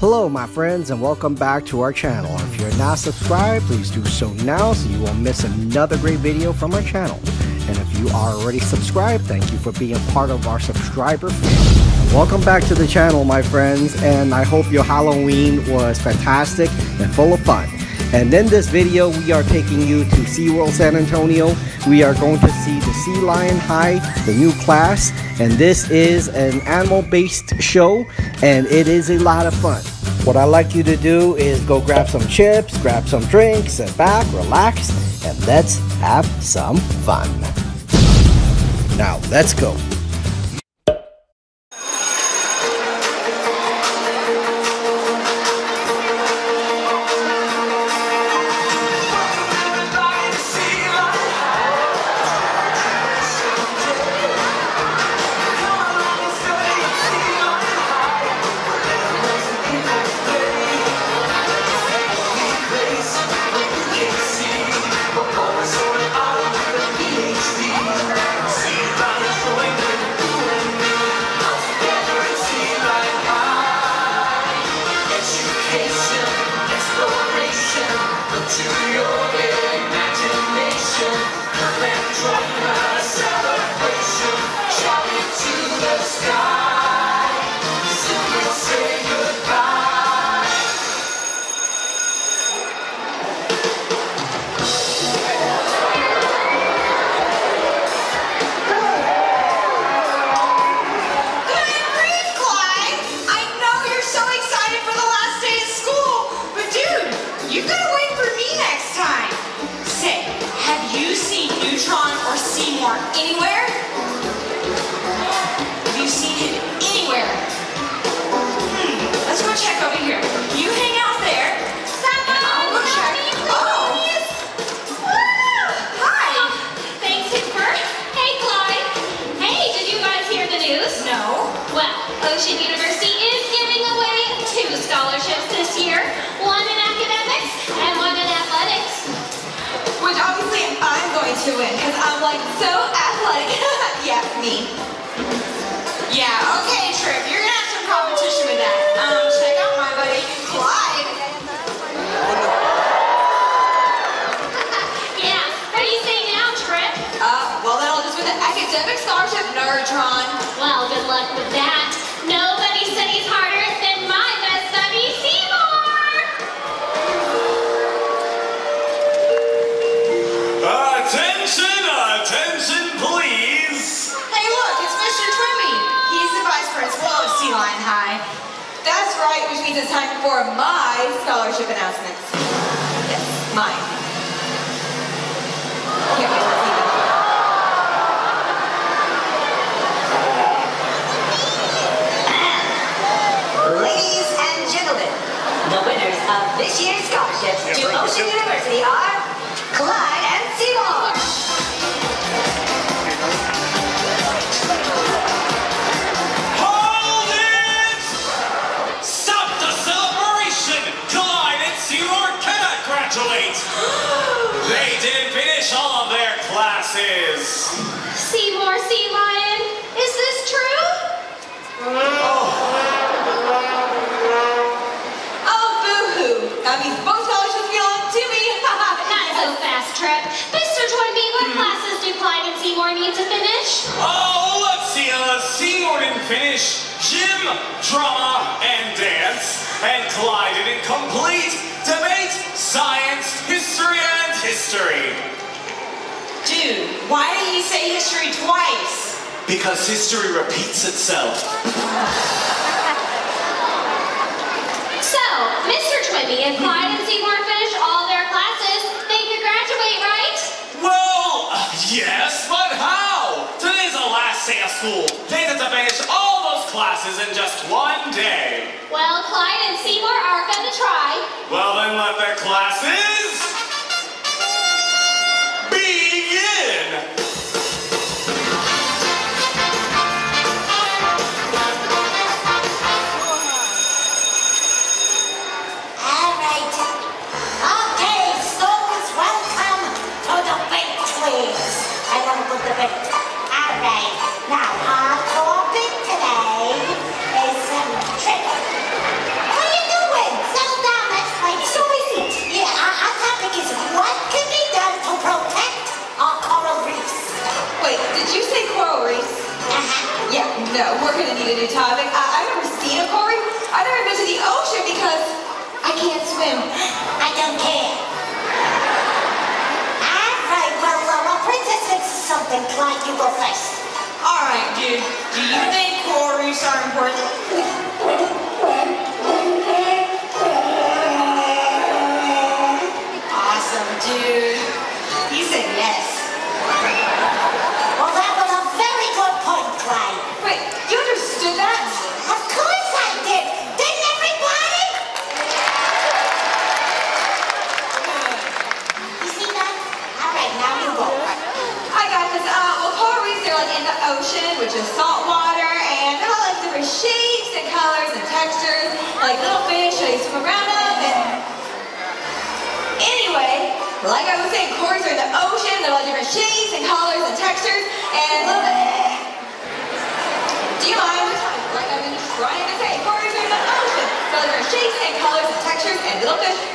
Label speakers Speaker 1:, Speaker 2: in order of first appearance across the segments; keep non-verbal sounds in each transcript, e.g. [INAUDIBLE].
Speaker 1: Hello, my friends, and welcome back to our channel. If you're not subscribed, please do so now so you won't miss another great video from our channel. And if you are already subscribed, thank you for being part of our subscriber family. Welcome back to the channel, my friends, and I hope your Halloween was fantastic and full of fun. And in this video, we are taking you to SeaWorld San Antonio. We are going to see the Sea Lion High, the new class, and this is an animal-based show, and it is a lot of fun. What I'd like you to do is go grab some chips, grab some drinks, sit back, relax, and let's have some fun. Now, let's go.
Speaker 2: Because I'm like so athletic. [LAUGHS] yeah, me. Yeah, okay, Trip. You're gonna have some competition with that. Um, check out my buddy Clyde. [LAUGHS]
Speaker 3: Yeah, what do you say now, Trip?
Speaker 2: Uh, well, that'll just win the academic scholarship, Nerdtron.
Speaker 3: Well, good luck with that.
Speaker 2: For my scholarship announcements. Yes, mine. Can't wait to see them.
Speaker 4: Ladies and gentlemen, the winners of this year's scholarships to Ocean University are
Speaker 3: so fast, Trip. Mr. Toynbee, what classes do Clyde and Seamore need to finish?
Speaker 5: Oh, let's see. Uh, Seamore didn't finish gym, drama, and dance. And Clyde didn't complete debate, science, history, and history.
Speaker 2: Dude, why did you say history twice?
Speaker 5: Because history repeats itself. [LAUGHS]
Speaker 3: So, Mr. Twibby, if Clyde and Seamore finish all their classes, they could graduate, right?
Speaker 5: Well, uh, yes, but how? Today's the last day of school. They to finish all those classes in just one day.
Speaker 3: Well, Clyde and Seamore are gonna try.
Speaker 5: Well, then let their classes
Speaker 2: completely new topic. I, I've never seen a Cory. I've never been to the ocean because I can't swim.
Speaker 4: I don't care. All right, well, uh, well, Princess thinks of something. Clyde, you go first.
Speaker 2: All right, dude. Do you think Cory's are important? Awesome, dude. And. Do you mind? I've trying to say, shapes and colors and textures, and little fish.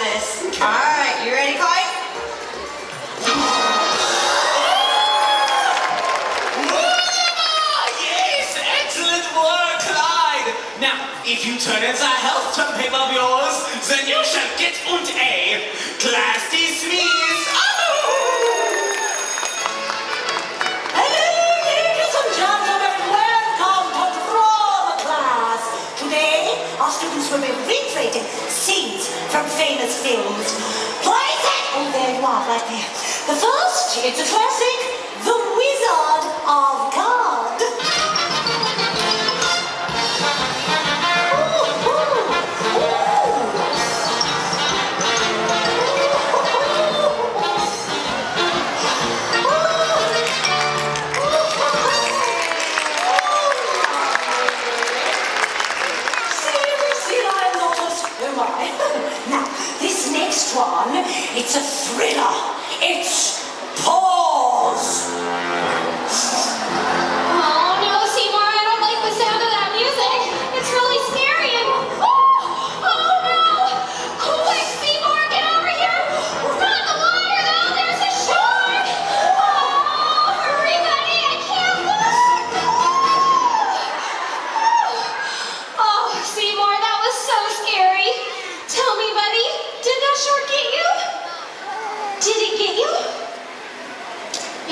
Speaker 2: Clyde's this. All right, you ready, Clyde?
Speaker 5: Ah, yes, excellent work, Clyde. Now, if you turn in the health term paper of yours, then you shall get und A. Class dismissed.
Speaker 4: Hello, ladies and. Welcome to drama class. Today, our students will be recreating scenes from famous films. Play that. Oh, there you are, right there. The first, it's a classic, The Wizard of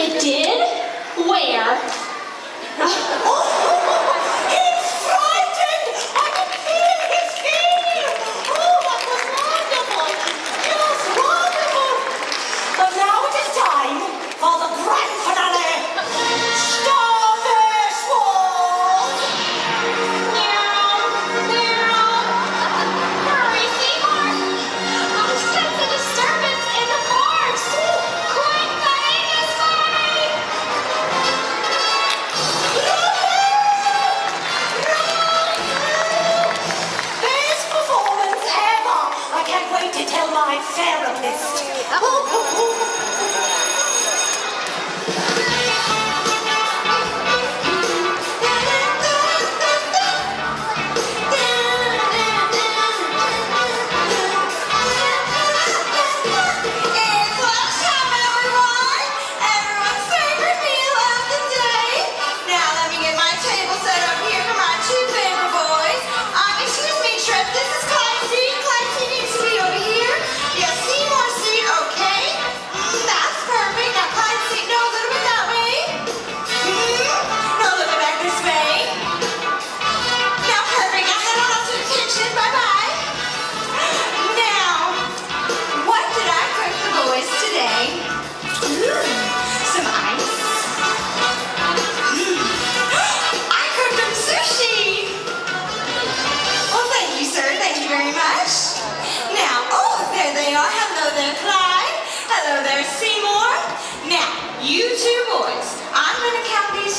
Speaker 4: It did? Where? [LAUGHS]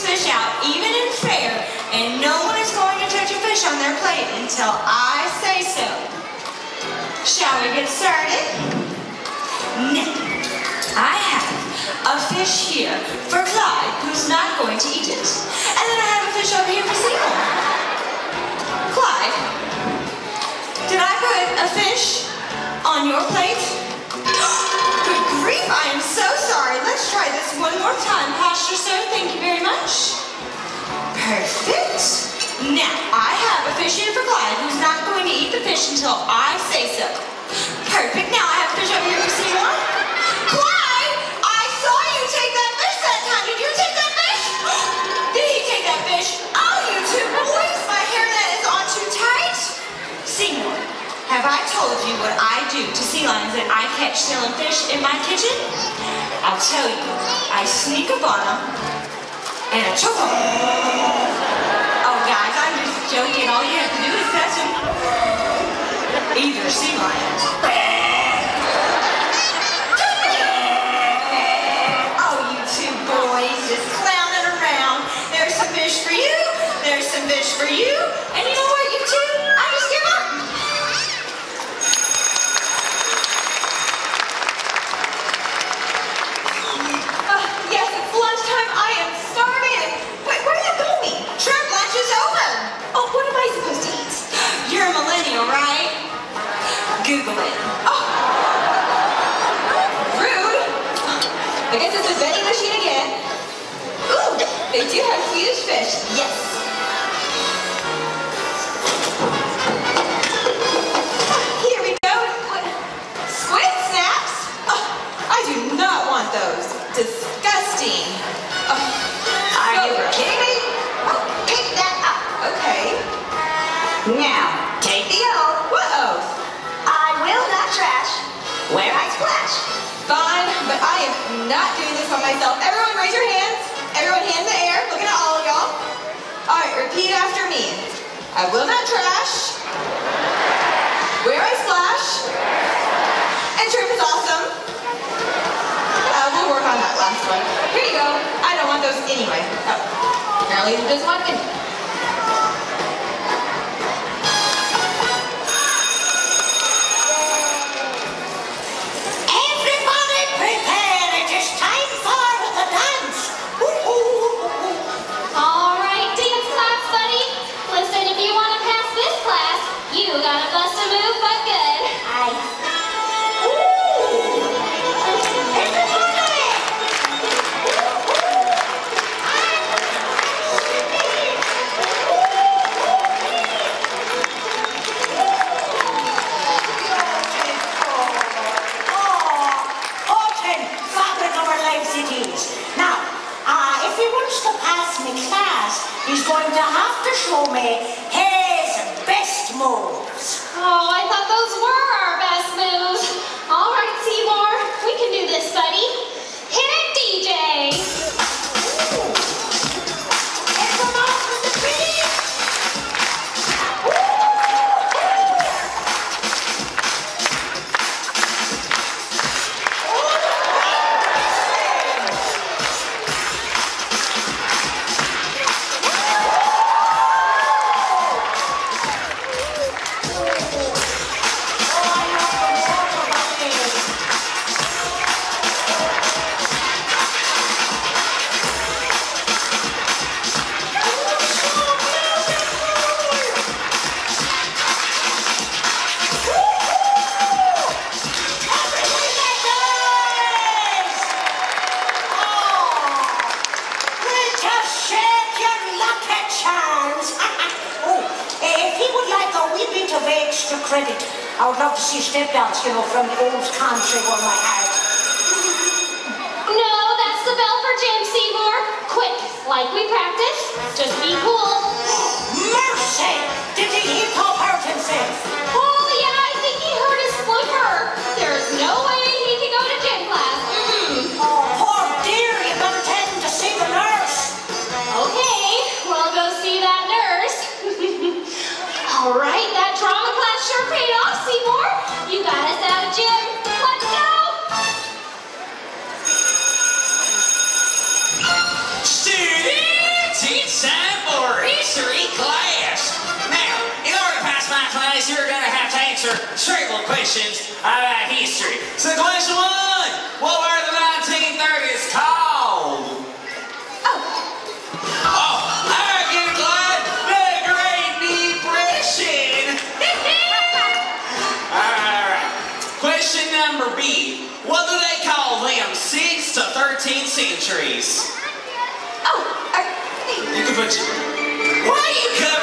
Speaker 4: fish out, even in fair, and no one is going to touch a fish
Speaker 2: on their plate until I say so. Shall we get started? Now, I have a fish here for Clyde, who's not going to eat it. And then I have a fish over here for Seamore. Clyde, did I put a fish on your plate? [GASPS] I am so sorry. Let's try this one more time. Pasture sir, thank you very much. Perfect. Now, I have a fish here for Clyde, who's not going to eat the fish until I say so. Perfect. Now You what I do to sea lions that I catch stealing fish in my kitchen? I'll tell you. I sneak up on them and I choke them. Oh, guys, I'm just joking. All you have to do is catch them. Either sea lions. Oh, you two boys just clowning around. There's some fish for you. There's some fish for you. Not doing this by myself. Everyone raise your hands. Everyone hands in the air. Looking at all of y'all. All right, repeat after me. I will not trash where I splash. And shrimp is awesome. Uh, we'll work on that last one. Here you go. I don't want those anyway. Oh, apparently he doesn't want
Speaker 5: answer triple questions about history. So question one, what were the 1930s called? Oh, I get glad the Great Depression. [LAUGHS] Alright. Question number B. What do they call them 6th to 13th centuries?
Speaker 2: Oh, uh,
Speaker 5: You can put your... Why are you covering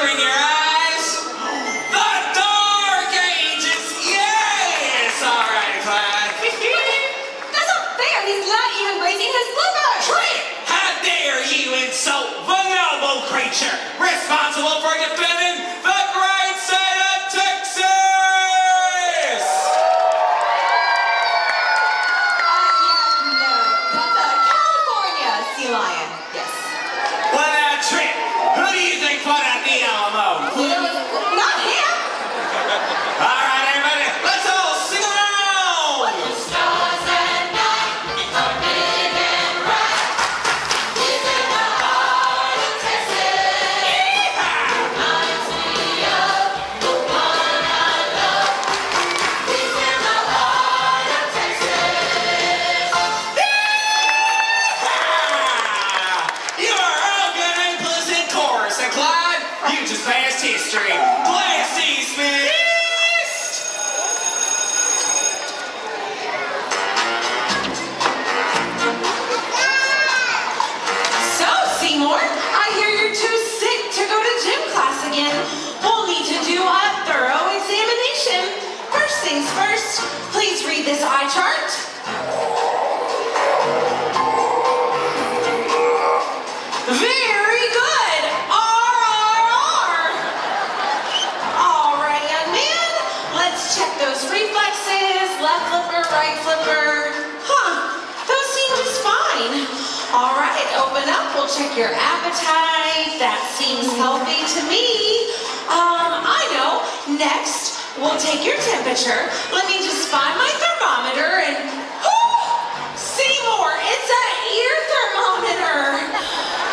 Speaker 2: Take your temperature. Let me just find my thermometer and. Whew! Seamore, it's an ear thermometer.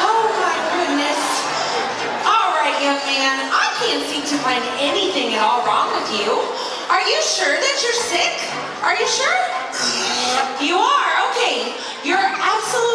Speaker 2: Oh my goodness. All right, young man. I can't seem to find anything at all wrong with you. Are you sure that you're sick? Are you sure? You are. Okay. You're absolutely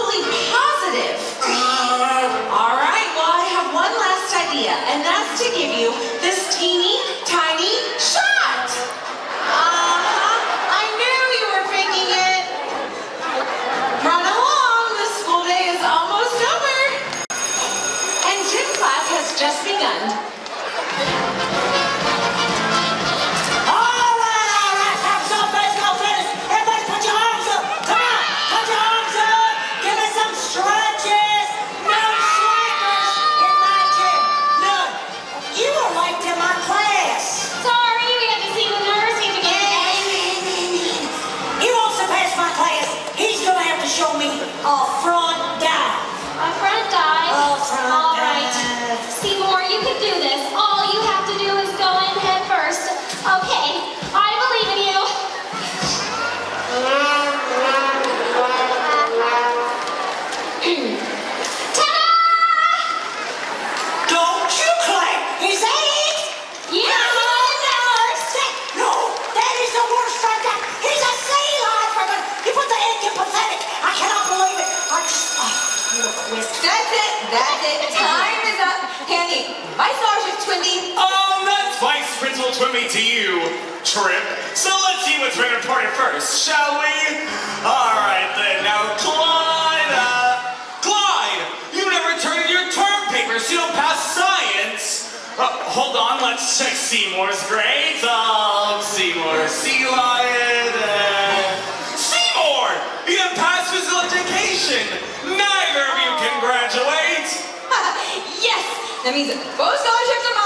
Speaker 5: Principal Twimmy to you, Trip. So let's see what's reported first, shall we? All right then. Now, Clyde, uh, Clyde, you never turned in your term papers. You don't pass science. Uh, hold on, let's check Seamore's grades. Um, Seamore, Sea Lion, uh, Seamore, you didn't pass physical education. Neither of you can graduate. [LAUGHS]
Speaker 2: yes. That means both scholarships are.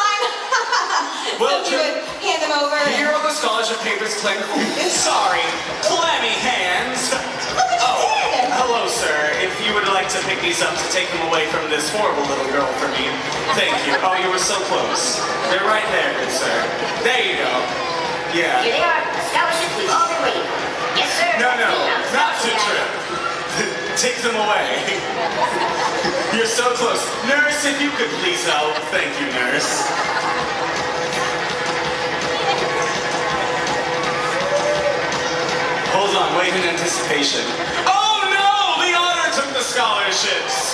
Speaker 5: Well,
Speaker 2: so would hand them over.
Speaker 5: Here are the scholarship papers, Clem. [LAUGHS] Sorry, clammy hands. Oh, hello, sir. If you would like to pick these up to take them away from this horrible little girl for me, thank you. Oh, you were so close. They're right there, good sir. There you go. Yeah.
Speaker 6: Here they are, the scholarships we've all waiting for. Yes, sir.
Speaker 5: No, no, not to
Speaker 6: scholarship
Speaker 5: trip. [LAUGHS] Take them away. [LAUGHS] You're so close. Nurse, if you could please help. Thank you, nurse. wait in anticipation. Oh no! The honor took the scholarships!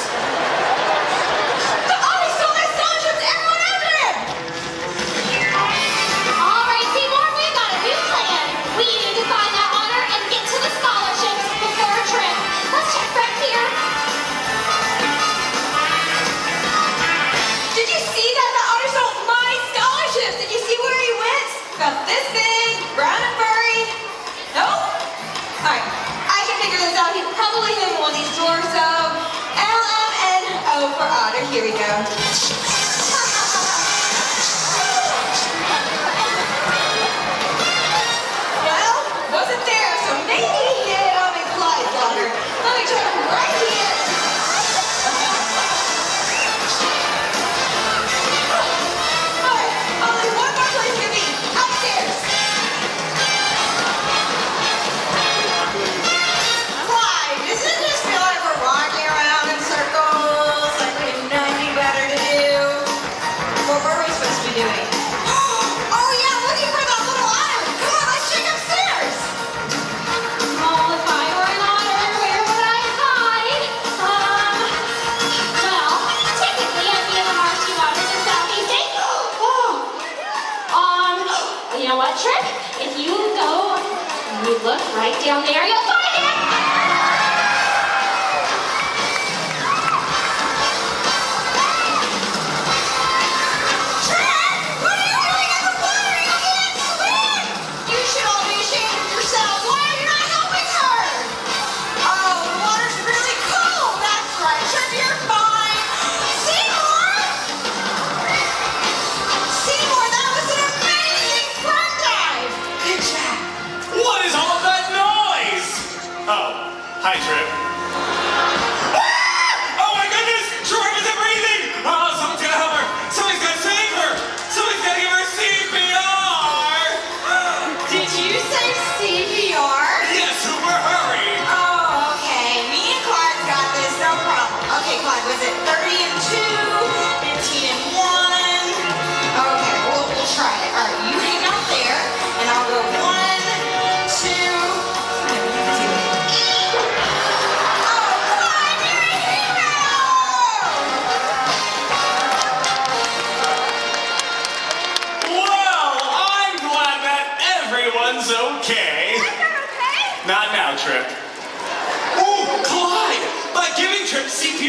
Speaker 2: was it 30?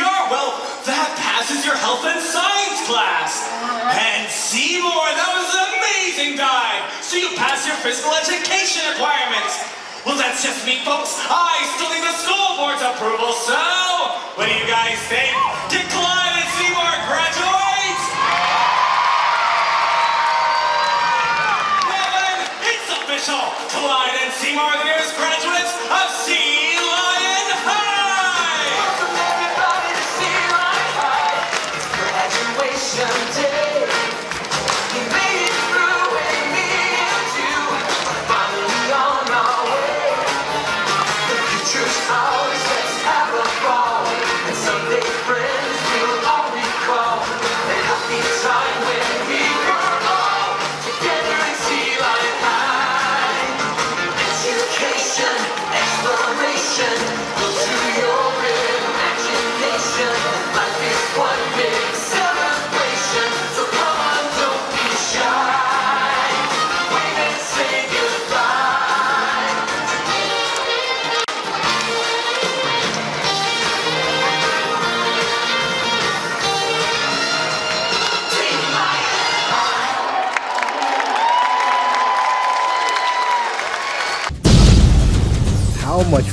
Speaker 2: Well,
Speaker 5: that passes your health and science class. Uh-huh. And Seamore, that was an amazing dive. So you pass your physical education requirements. Well, that's just me, folks. I still need the school board's approval, so what do you guys think? Decline Clyde and Seamore graduate? Clyde and
Speaker 1: Seamore,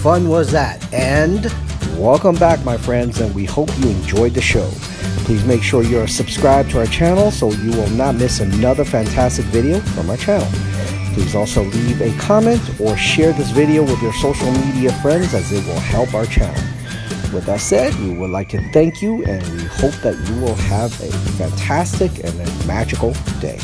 Speaker 1: fun was that? And welcome back, my friends, and we hope you enjoyed the show. Please make sure you're subscribed to our channel so you will not miss another fantastic video from our channel. Please also leave a comment or share this video with your social media friends as it will help our channel. With that said, we would like to thank you and we hope that you will have a fantastic and a magical day.